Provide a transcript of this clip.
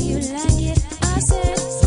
you like it? I said.